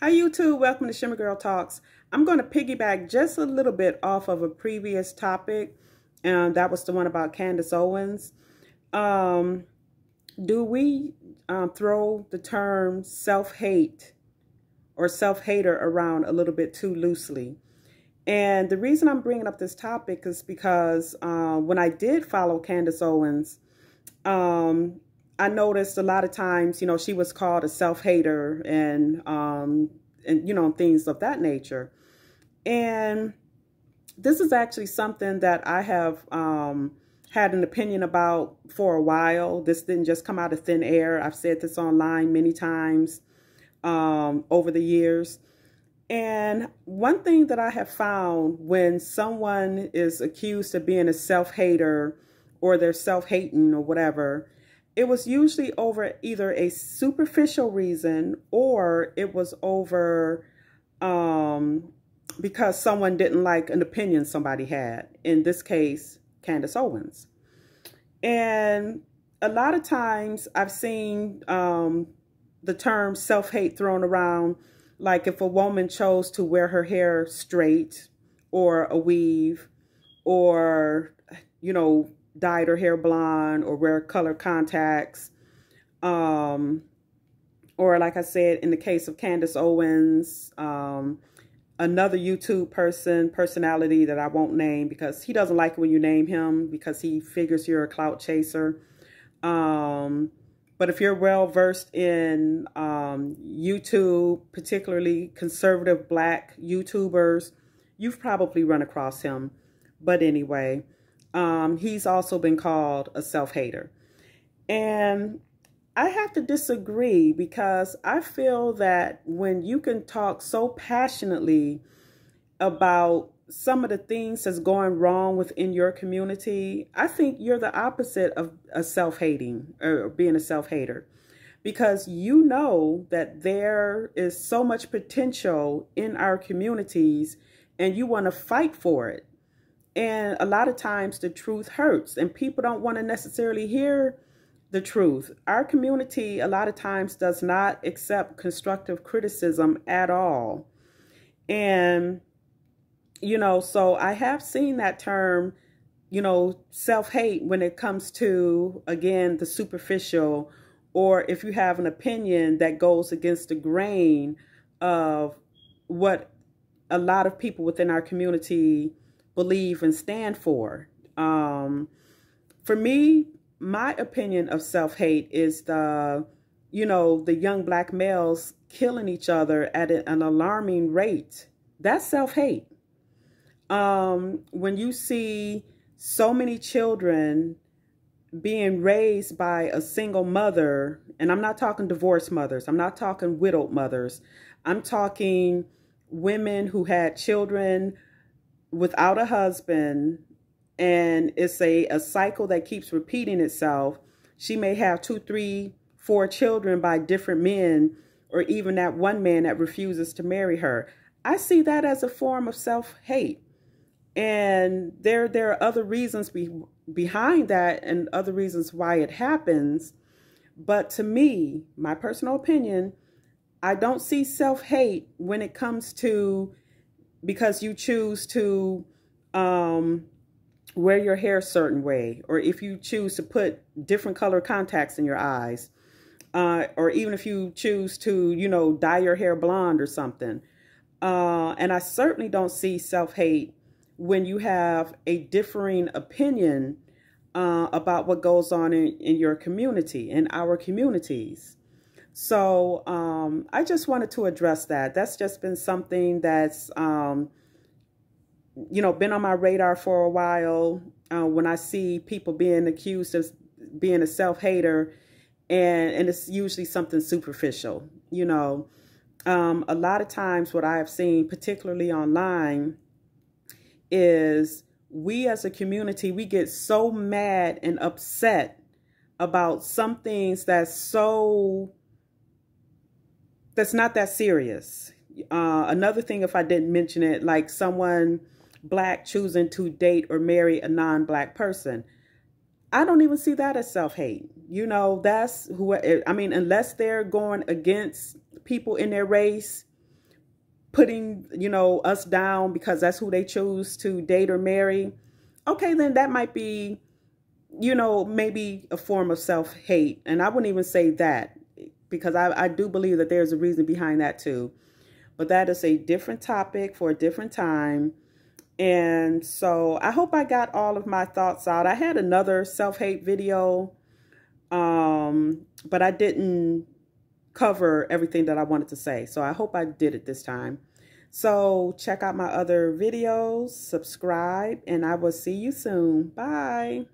Hi YouTube, welcome to Shimmer Girl Talks. I'm going to piggyback just a little bit off of a previous topic, and that was the one about Candace Owens. Um, do we um, throw the term self-hate or self-hater around a little bit too loosely? And the reason I'm bringing up this topic is because uh, when I did follow Candace Owens, um, I noticed a lot of times, you know, she was called a self-hater and, um, and, you know, things of that nature. And this is actually something that I have um, had an opinion about for a while. This didn't just come out of thin air. I've said this online many times um, over the years. And one thing that I have found when someone is accused of being a self-hater or they're self-hating or whatever, it was usually over either a superficial reason or it was over um, because someone didn't like an opinion somebody had. In this case, Candace Owens. And a lot of times I've seen um, the term self-hate thrown around like if a woman chose to wear her hair straight or a weave or, you know, dyed her hair blonde or wear color contacts. Um, or like I said, in the case of Candace Owens, um, another YouTube person, personality that I won't name because he doesn't like it when you name him because he figures you're a clout chaser. Um, but if you're well versed in um, YouTube, particularly conservative black YouTubers, you've probably run across him. But anyway, um, he's also been called a self-hater. And I have to disagree because I feel that when you can talk so passionately about some of the things that's going wrong within your community, I think you're the opposite of a self-hating or being a self-hater because you know that there is so much potential in our communities and you want to fight for it. And a lot of times the truth hurts and people don't want to necessarily hear the truth. Our community a lot of times does not accept constructive criticism at all. And, you know, so I have seen that term, you know, self-hate when it comes to, again, the superficial or if you have an opinion that goes against the grain of what a lot of people within our community believe and stand for. Um, for me, my opinion of self-hate is the, you know, the young black males killing each other at an alarming rate. That's self-hate. Um, when you see so many children being raised by a single mother, and I'm not talking divorced mothers, I'm not talking widowed mothers, I'm talking women who had children without a husband and it's a, a cycle that keeps repeating itself. She may have two, three, four children by different men or even that one man that refuses to marry her. I see that as a form of self-hate. And there, there are other reasons be, behind that and other reasons why it happens. But to me, my personal opinion, I don't see self-hate when it comes to because you choose to um, wear your hair a certain way, or if you choose to put different color contacts in your eyes, uh, or even if you choose to, you know, dye your hair blonde or something. Uh, and I certainly don't see self-hate when you have a differing opinion uh, about what goes on in, in your community, in our communities. So um, I just wanted to address that. That's just been something that's, um, you know, been on my radar for a while. Uh, when I see people being accused of being a self-hater, and and it's usually something superficial. You know, um, a lot of times what I have seen, particularly online, is we as a community we get so mad and upset about some things that's so that's not that serious. Uh, another thing, if I didn't mention it, like someone black choosing to date or marry a non-black person. I don't even see that as self-hate. You know, that's who, I mean, unless they're going against people in their race putting, you know, us down because that's who they choose to date or marry, okay, then that might be, you know, maybe a form of self-hate. And I wouldn't even say that because I, I do believe that there's a reason behind that too. But that is a different topic for a different time. And so I hope I got all of my thoughts out. I had another self-hate video, um, but I didn't cover everything that I wanted to say. So I hope I did it this time. So check out my other videos, subscribe, and I will see you soon. Bye.